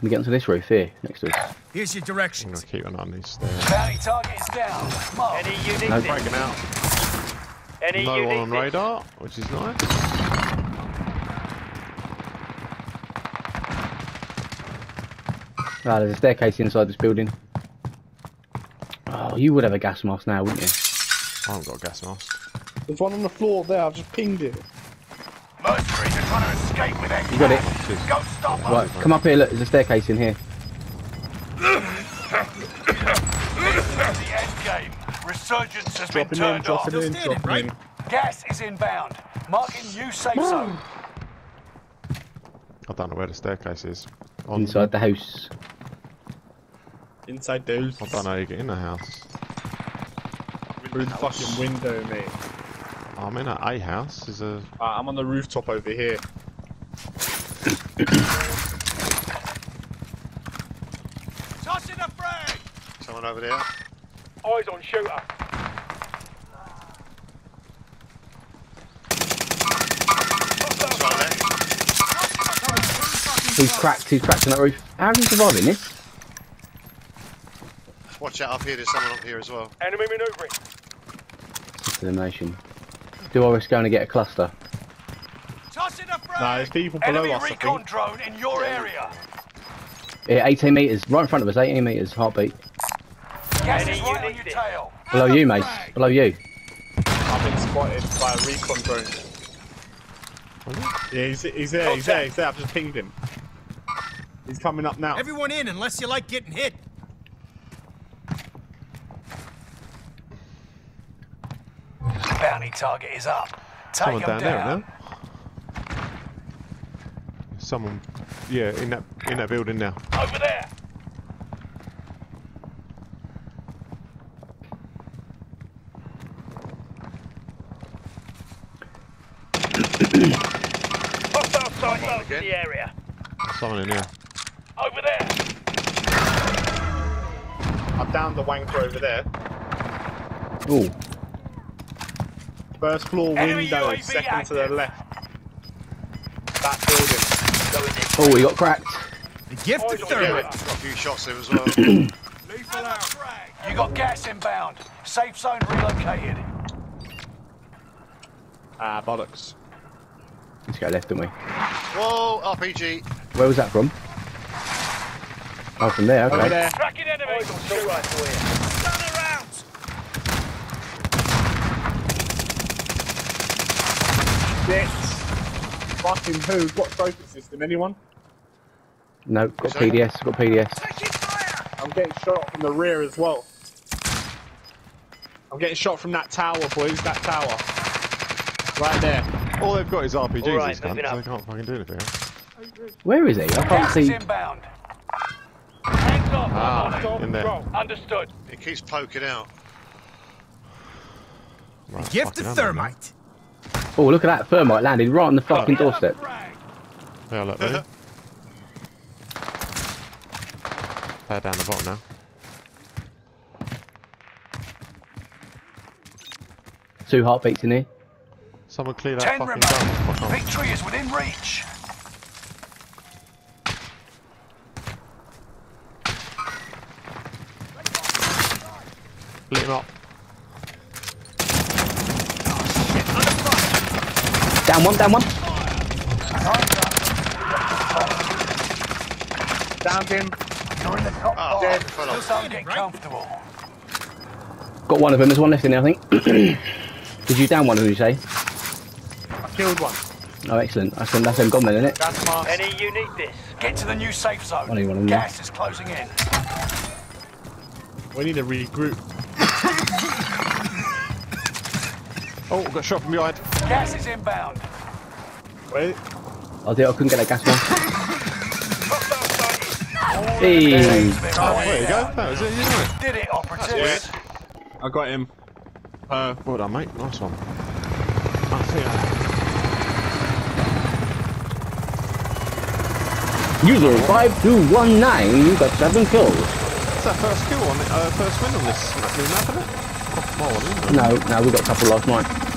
Can we get onto this roof here, next to us? Here's your I'm gonna keep an eye on these stairs. Bounty target is down. Mark. Any units No. in? Breaking out. Any No one on in? radar, which is nice. Ah, there's a staircase inside this building. Oh, you would have a gas mask now, wouldn't you? I haven't got a gas mask. There's one on the floor there. I've just pinged it. You got it. Go stop. Right, come up here, look, there's a staircase in here. This is the end game. Resurgence has been Dropping in, turned off. dropping in, dropping right? in. Gas is inbound. Marking new safe zone. I don't know where the staircase is. On, Inside the house. Inside those. I don't know how you get in the house. Through the fucking window, mate. I'm in a A house. Is a Uh, I'm on the rooftop over here. Tossing a frag! Someone over there. Eyes on shooter. That's right there. He's cracked, he's cracked on that roof. How are you surviving this? Watch out up here. There's someone up here as well. Enemy maneuvering. Determination. Do I risk going to get a cluster? Tossing a frag! Nah, there's people below Enemy us, I recon drone in your area. Yeah, 18 metres, right in front of us, 18 metres, heartbeat. Gas Any is right on your tail. Below you, mate. Below you. I've been spotted by a recon drone. Yeah, he's, he's there, he's there, he's there. I've just pinged him. He's coming up now. Everyone in unless you like getting hit. Bounty target is up. Take someone them down there down. now. Someone, yeah, in that in that building now. Over there. Hostile sight the area. Someone in here. Over there. I'm down the wanker over there. Ooh, First floor window, UAV second to the left. That building. Oh, he got cracked. The gift of Eyes Yeah, got a few shots there as well. Lethal out. You got gas inbound. Safe zone relocated. Ah, bollocks. Let's go left, didn't we? Whoa, RPG. Where was that from? Oh, from there, okay. Over there. Tracking enemy. Eyes on shooter. Rifle here. Turn around! Shit. Fucking who? What trophy system? Anyone? No, got Sorry? PDS, got PDS. I'm getting shot from the rear as well. I'm getting shot from that tower, boys. That tower. Right there. All they've got is RPGs. All right, these cunts, so they can't fucking do anything. Where is he? I can't Gas is see. inbound. Hands off. Ah, on in there. Understood. It keeps poking out. Right, Gift of hell, man. thermite. Oh, look at that thermite landed right on the oh, fucking doorstep. Yeah, look, ready? They're down the bottom now. Two heartbeats in here. Someone clear that Ten fucking remain. gun. Victory is within reach. Lit him up. Down one, down one. Downed him. You're in the top Oh, five. fell Just off. Right. comfortable. Got one of them. There's one left in there, I think. Did you down one of them, you say? I killed one. Oh, excellent. That's them, that's them gone then, isn't it? That's my. Any, you need this. Get to the new safe zone. Only one of them. Gas is closing in. We need to regroup. Oh, got shot from behind. Gas is inbound. Wait. I did. I couldn't get that gas one. All Hey. enemies have been Oh, there you go. That was it, isn't it? Did it, Weird. operatives? I got him. Uh, Well done, mate. Nice one. I think I- User 5219, you got seven kills. That's our first kill on it, uh, first win on this new map, isn't it? No, no, we've got a couple last night.